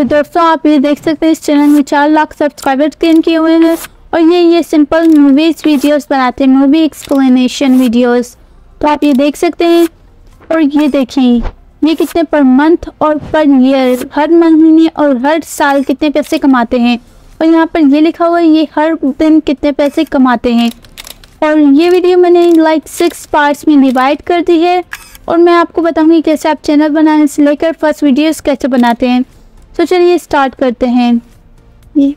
तो दोस्तों, आप ये देख सकते हैं इस चैनल में चार लाख सब्सक्राइबर गेन किए हुए हैं और ये ये सिंपल मूवीज़ वीडियोस बनाते हैं मूवी एक्सप्लेनेशन वीडियोस तो आप ये देख सकते हैं और ये देखें, ये कितने पर मंथ और पर ईयर हर महीने और हर साल कितने पैसे कमाते हैं। और यहाँ पर ये लिखा हुआ है, ये हर दिन कितने पैसे कमाते हैं। और ये वीडियो मैंने लाइक सिक्स पार्ट्स में डिवाइड कर दी है और मैं आपको बताऊँगी कैसे आप चैनल बनाने से लेकर फ़र्स्ट वीडियोस कैसे बनाते हैं। तो चलिए स्टार्ट करते हैं। ये।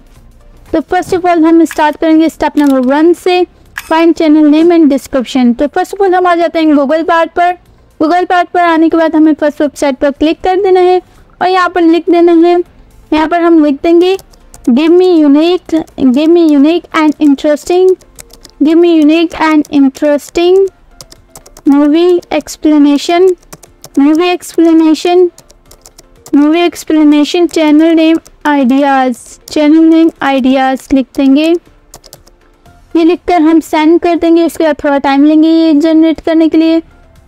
तो फ़र्स्ट ऑफ़ ऑल हम स्टार्ट करेंगे स्टेप नंबर वन से। Find channel name and description तो फ़र्स्ट ऑफ़ ऑल हम आ जाते हैं गूगल पार्ट पर। गूगल पार्ट पर आने के बाद हमें फ़र्स्ट वेबसाइट पर क्लिक कर देना है और यहाँ पर लिख देना है। यहाँ पर हम लिख देंगे give me unique give me unique and interesting give me unique and interesting movie explanation movie explanation movie explanation channel name ideas channel name ideas लिख देंगे। ये लिखकर हम सेंड कर देंगे उसके बाद थोड़ा टाइम लेंगे ये जनरेट करने के लिए।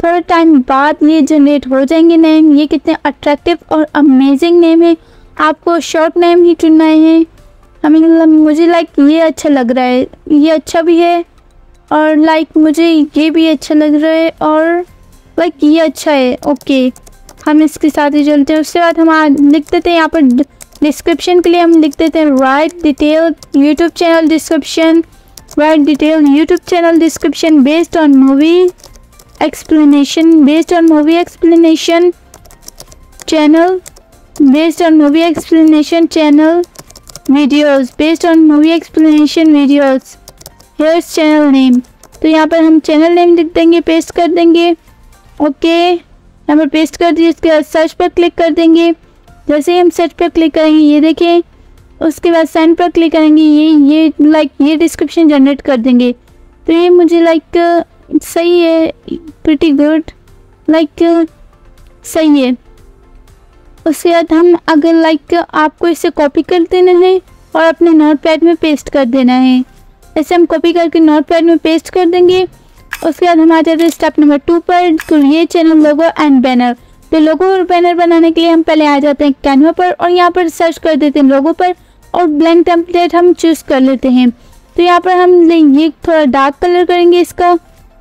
थोड़ा टाइम बाद ये जनरेट हो जाएँगे नेम ये कितने अट्रैक्टिव और अमेजिंग नेम है। आपको शॉर्ट नेम ही चुनना है। हमें मतलब मुझे लाइक ये अच्छा लग रहा है। ये अच्छा भी है और लाइक मुझे ये भी अच्छा लग रहा है और लाइक ये अच्छा है। ओके हम इसके साथ ही जुड़ते हैं। उसके बाद हम लिख देते हैं यहाँ पर डिस्क्रिप्शन के लिए हम लिख देते हैं write detail YouTube channel description write detail YouTube channel description based on movie explanation based on movie explanation channel based on movie explanation channel videos based on movie explanation videos here's channel name तो यहाँ पर हम channel name लिख देंगे paste कर देंगे। Okay okay. यहाँ पर पेस्ट कर दिए, उसके बाद सर्च पर क्लिक कर देंगे। जैसे ही हम सर्च पर क्लिक करेंगे, ये देखें, उसके बाद सेंड पर क्लिक करेंगे, ये ये लाइक ये डिस्क्रिप्शन जनरेट कर देंगे। तो ये मुझे लाइक सही है प्रिटी गुड लाइक सही है। उसके बाद हम अगर लाइक आपको इसे कॉपी कर देना है और अपने नोट पैड में पेस्ट कर देना है। ऐसे हम कॉपी करके नोट पैड में पेस्ट कर देंगे। उसके बाद हम आ जाते हैं स्टेप नंबर टू पर create channel logo and banner तो लोगो और बैनर बनाने के लिए हम पहले आ जाते हैं कैनवा पर और यहाँ पर सर्च कर देते हैं लोगो पर और ब्लैंक टेम्पलेट हम चूज़ कर लेते हैं। तो यहाँ पर हम ये थोड़ा डार्क कलर करेंगे इसका।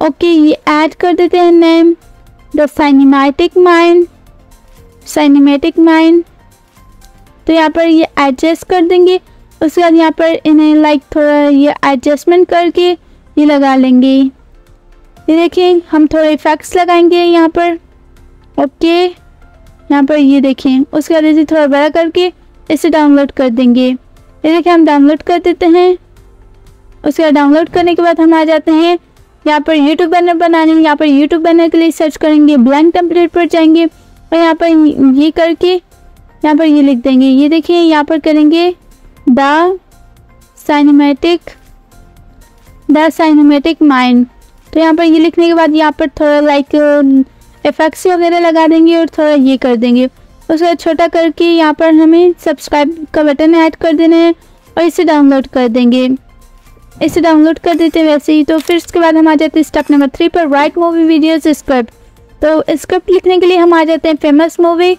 ओके ये ऐड कर देते हैं name the cinematic mind cinematic mind तो यहाँ पर ये एडजस्ट कर देंगे। उसके बाद यहाँ पर इन्हें लाइक थोड़ा ये एडजस्टमेंट करके ये लगा लेंगे। ये देखिए, हम थोड़ा इफेक्ट्स लगाएँगे यहाँ पर। ओके यहाँ पर ये देखें उसके बाद इसे थोड़ा बड़ा करके इसे डाउनलोड कर देंगे। ये देखिए, हम डाउनलोड कर देते हैं। उसके बाद डाउनलोड करने के बाद हम आ जाते हैं। यहाँ पर यूट्यूब बैनर बनाने यहाँ पर यूट्यूब बैनर के लिए सर्च करेंगे ब्लैंक टेम्पलेट पर जाएँगे और यहाँ पर ये करके यहाँ पर ये लिख देंगे। ये देखिए, यहाँ पर करेंगे the cinematic the cinematic mind तो यहाँ पर ये लिखने के बाद यहाँ पर थोड़ा लाइक इफेक्ट्स वगैरह लगा देंगे और थोड़ा ये कर देंगे। उसके बाद छोटा करके यहाँ पर हमें सब्सक्राइब का बटन ऐड कर देना है और इसे डाउनलोड कर देंगे। इसे डाउनलोड कर देते हैं वैसे ही तो फिर उसके बाद हम आ जाते हैं स्टेप नंबर थ्री पर राइट मूवी वीडियोस स्क्रिप्ट तो स्क्रिप्ट लिखने के लिए हम आ जाते हैं फ़ेमस मूवी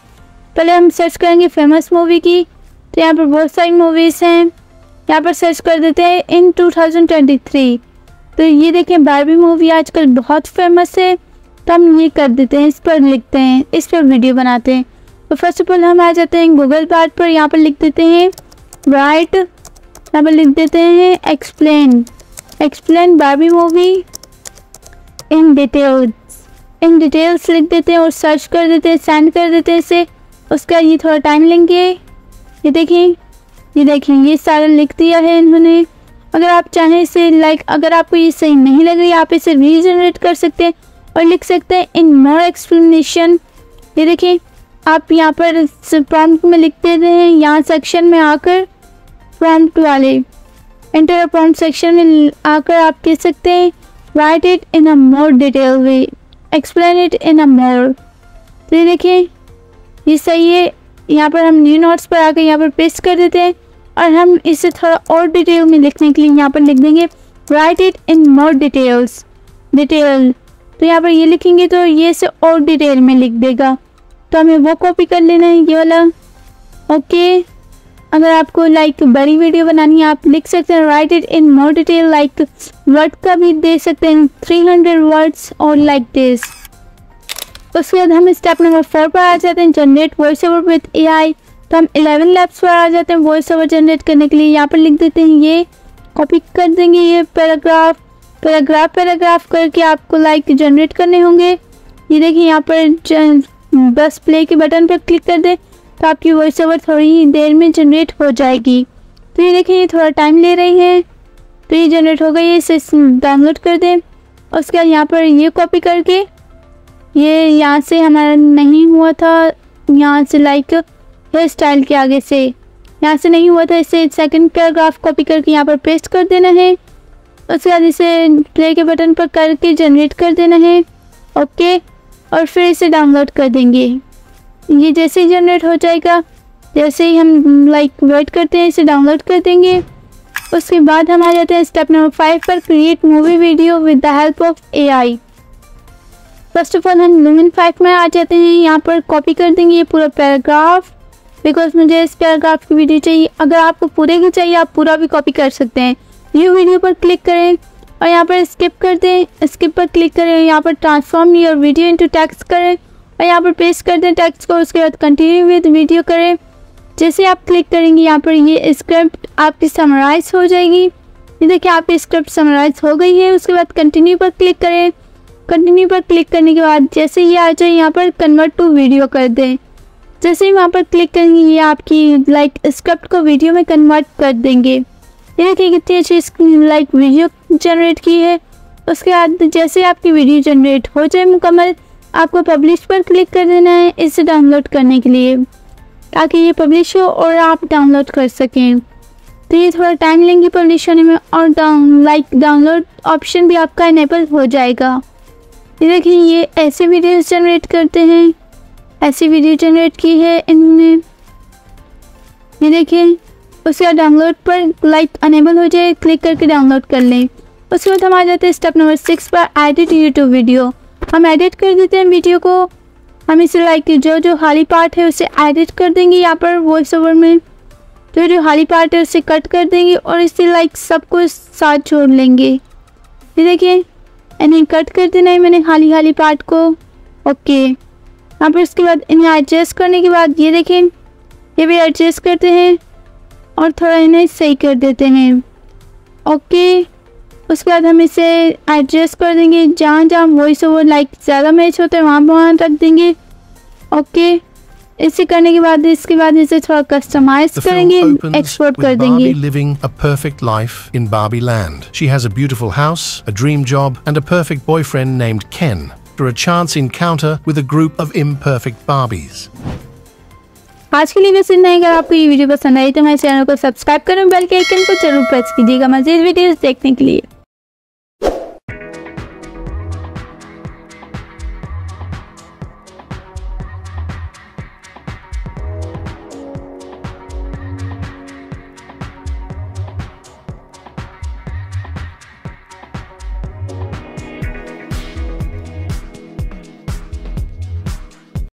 पहले हम सर्च करेंगे फ़ेमस मूवी की। तो यहाँ पर बहुत सारी मूवीज़ हैं। यहाँ पर सर्च कर देते हैं इन 2023 तो ये देखें बारहवीं मूवी आजकल बहुत फ़ेमस है। तो हम ये कर देते हैं, इस पर लिखते हैं, इस पर वीडियो बनाते हैं। तो फ़र्स्ट ऑफ़ ऑल हम आ जाते हैं गूगल पार्ट पर, यहाँ पर लिख देते हैं राइट यहाँ पर लिख देते हैं explain explain Barbie movie in details in details लिख देते हैं और सर्च कर देते हैं सेंड कर देते हैं इसे। उसका ये थोड़ा टाइम लेंगे। ये देखें ये देखें, ये सारा लिख दिया है इन्होंने। अगर आप चाहें इसे लाइक अगर आपको ये सही नहीं लग रही, आप इसे रीजनरेट कर सकते हैं और लिख सकते हैं इन मोर एक्सप्लेनेशन ये देखें आप यहाँ पर प्रॉम्प्ट में लिख देते हैं, यहाँ सेक्शन में आकर प्रॉम्प्ट वाले इंटर प्रॉम्प्ट सेक्शन में आकर आप कह सकते हैं write it in a more detail way explain it in a more तो ये देखिए, ये सही है, यहाँ पर हम न्यू नोट्स पर आकर यहाँ पर पेस्ट कर देते हैं। और हम इसे थोड़ा और डिटेल में लिखने के लिए यहाँ पर लिख देंगे write it in more details detail तो यहाँ पर ये लिखेंगे तो ये इसे और डिटेल में लिख देगा। तो हमें वो कॉपी कर लेना है, ये वाला। ओके। अगर आपको लाइक बड़ी वीडियो बनानी है, आप लिख सकते हैं write it in more detail like word का भी दे सकते हैं थ्री हंड्रेड वर्ड्स और लाइक दिस उसके बाद हम स्टेप नंबर फोर पर आ जाते हैं generate voice over with a तो हम इलेवन लैब्स पर आ जाते हैं वॉइस ओवर जनरेट करने के लिए। यहाँ पर लिख देते हैं, ये कॉपी कर देंगे, ये पैराग्राफ पैराग्राफ पैराग्राफ करके आपको लाइक जनरेट करने होंगे। ये देखिए, यहाँ पर बस प्ले के बटन पर क्लिक कर दें तो आपकी वॉइस ओवर थोड़ी ही देर में जनरेट हो जाएगी। तो ये देखिए, ये थोड़ा टाइम ले रही है। तो ये जनरेट हो गई है, इसे डाउनलोड कर दें। और उसके बाद यहाँ पर ये कॉपी करके, ये यहाँ से हमारा नहीं हुआ था, यहाँ से लाइक हेयर स्टाइल के आगे से। यहाँ से नहीं हुआ था, इसे सेकंड पैराग्राफ कॉपी करके यहाँ पर पेस्ट कर देना है। उसके बाद इसे प्ले के बटन पर करके जनरेट कर देना है। ओके और फिर इसे डाउनलोड कर देंगे। ये जैसे ही जनरेट हो जाएगा, जैसे ही हम लाइक वेट करते हैं, इसे डाउनलोड कर देंगे। उसके बाद हम आ जाते हैं स्टेप नंबर फाइव पर create movie video with the help of AI first of all हम लुमिन फाइव में आ जाते हैं, यहाँ पर कॉपी कर देंगे ये पूरा पैराग्राफ बिकॉज़ मुझे इस पैराग्राफ की वीडियो चाहिए। अगर आपको पूरे की चाहिए, आप पूरा भी कॉपी कर सकते हैं। न्यू वीडियो पर क्लिक करें और यहाँ पर स्किप कर दें। स्किप पर क्लिक करें यहाँ पर transform your video into text करें और यहाँ पर पेस्ट कर दें टेक्स्ट को। उसके बाद कंटिन्यू विद वीडियो करें। जैसे आप क्लिक करेंगे, यहाँ पर ये स्क्रिप्ट आपकी समराइज हो जाएगी। ये देखिए, आपकी स्क्रिप्ट समराइज हो गई है। उसके बाद कंटिन्यू पर क्लिक करें। कंटिन्यू पर क्लिक करने के बाद जैसे ये आ जाए, यहाँ पर कन्वर्ट टू वीडियो कर दें। जैसे ही वहाँ पर क्लिक करेंगे, ये आपकी लाइक स्क्रिप्ट को वीडियो में कन्वर्ट कर देंगे। ये देखिए कितनी अच्छी लाइक वीडियो जनरेट की है। उसके बाद जैसे आपकी वीडियो जनरेट हो जाए मुकम्मल, आपको पब्लिश पर क्लिक कर देना है इसे डाउनलोड करने के लिए। ताकि ये पब्लिश हो और आप डाउनलोड कर सकें। तो ये थोड़ा टाइम लेंगे पब्लिश होने में और डाउन लाइक डाउनलोड ऑप्शन भी आपका इनेबल हो जाएगा। ये देखिए, ये ऐसे वीडियोस जनरेट करते हैं। ऐसी वीडियो जनरेट की है इन्होंने। ये देखिए, उसके बाद डाउनलोड पर लाइक अनेबल हो जाए क्लिक करके डाउनलोड कर लें। उसके बाद हम आ जाते हैं स्टेप नंबर सिक्स पर एडिट यूट्यूब वीडियो हम एडिट कर देते हैं वीडियो को। हम इसे लाइक जो जो खाली पार्ट है, उसे एडिट कर देंगे यहाँ पर वॉइस ओवर में। जो जो खाली पार्ट है, उसे कट कर देंगे और इसे लाइक सबको साथ जोड़ लेंगे। ये देखिए, यानी कट कर देना है मैंने खाली खाली पार्ट को। ओके यहाँ पर उसके बाद इन्हें एडजस्ट करने के बाद ये देखें ये भी एडजस्ट करते हैं और थोड़ा इन्हें सही कर देते हैं ओके उसके बाद हम इसे एडजस्ट कर देंगे जहाँ जहाँ वॉइस ओवर लाइक ज़्यादा मैच होता है वहाँ पर वहाँ रख देंगे ओके इसे करने के बाद इसके बाद इसे थोड़ा कस्टमाइज करेंगे एक्सपोर्ट कर देंगे living a perfect life in Barbie land. She has a beautiful house, a dream job, and a perfect boyfriend named Ken. For a chance encounter with a group of imperfect Barbies. आज के लिए बस इतना ही। अगर आपको ये video पसंद आई तो मेरे चैनल को सब्सक्राइब करें बेल के आइकन को ज़रूर प्रेस कीजिएगा। मजीद वीडियोस देखने के लिए।